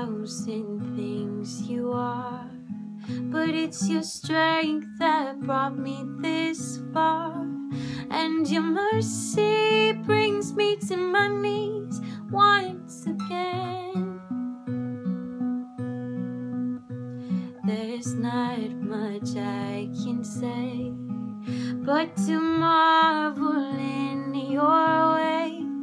thousand things you are. But it's your strength that brought me this far. And your mercy brings me to my knees once again. There's not much I can say, but to marvel in your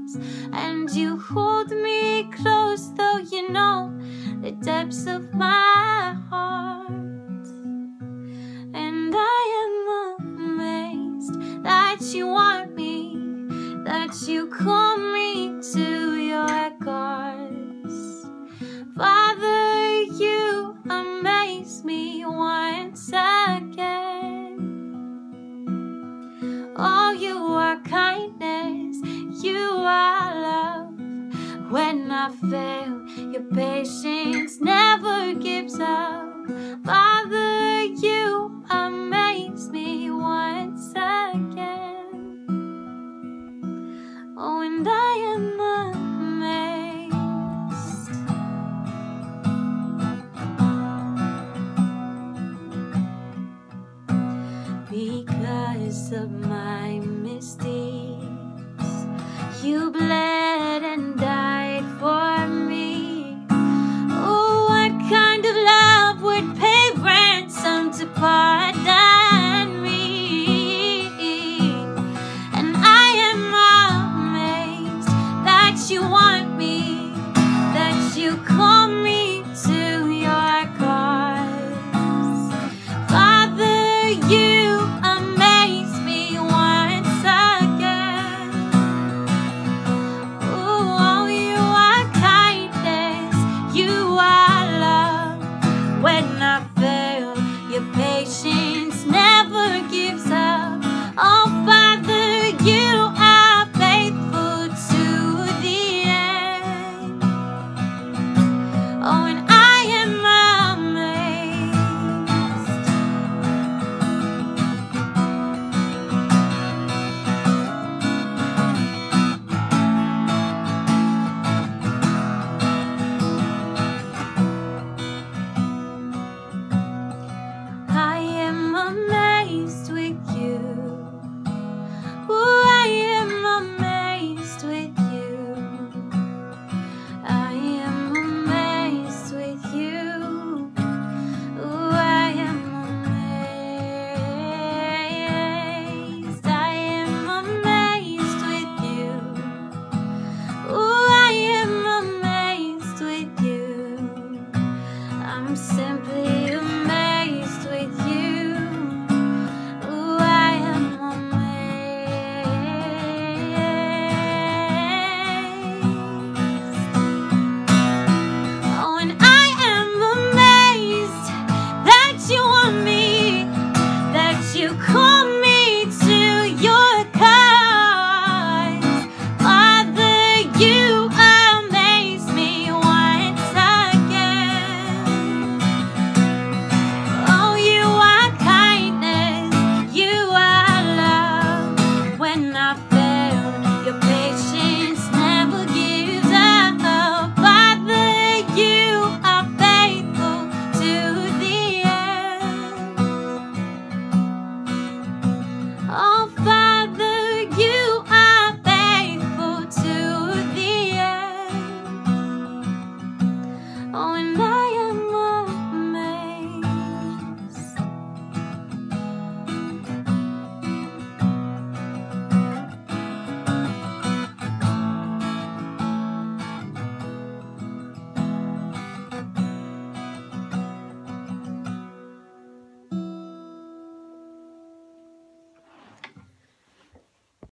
ways. And you hold me close, though you know the depths of my heart. And I am amazed that you want me, that you call me are love. When I fail, your patience never gives up. Father, you amaze me once again. Oh, and I am amazed. Because of my misdeeds, you bled and died